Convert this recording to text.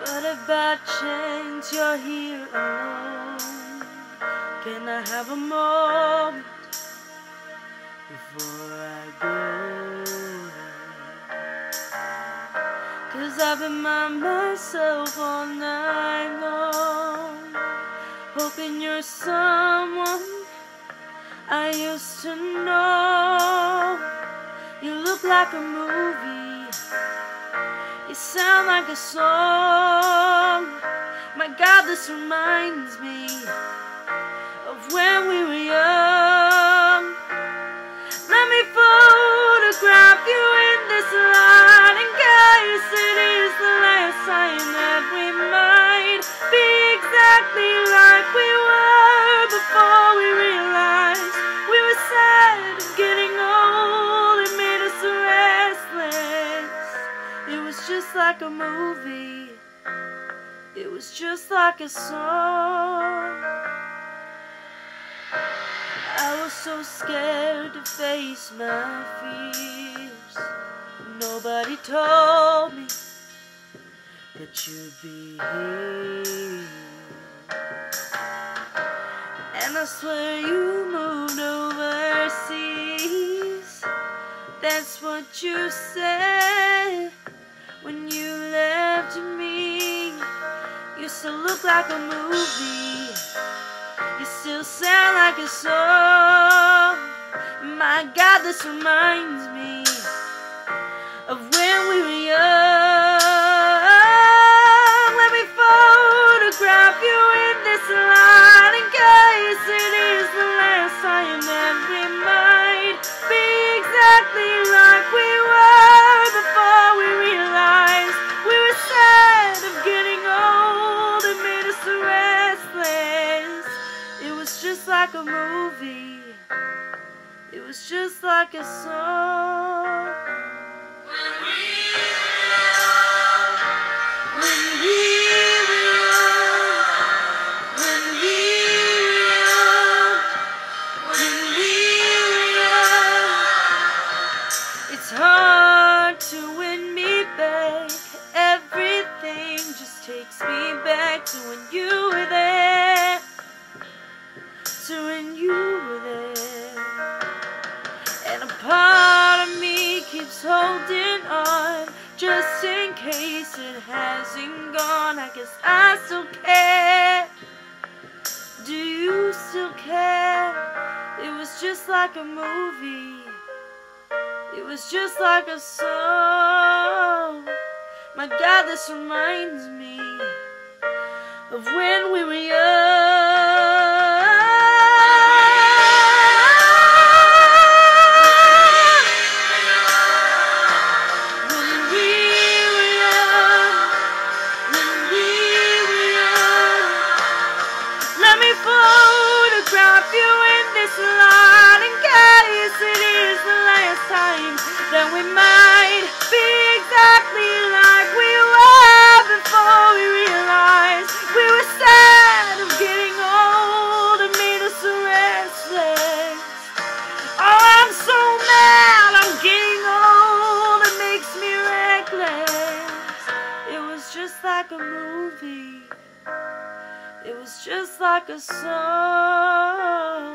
But if by chance you're here alone, can I have a moment before I go? Cause I've been by myself all night long, hoping you're someone I used to know. You look like a movie you sound like a song. My God, this reminds me of when we just like a movie. It was just like a song. I was so scared to face my fears. Nobody told me that you'd be here. And I swear you moved overseas. That's what you said look like a movie. You still sound like a song. My God, this reminds me of when we were young. Was just like a movie. It was just like a song. When we when we when we were young, it's hard to win me back. Everything just takes me back to when you gone. I still care. Do you still care? It was just like a movie. It was just like a song. My God, this reminds me of when we were like a movie. It was just like a song.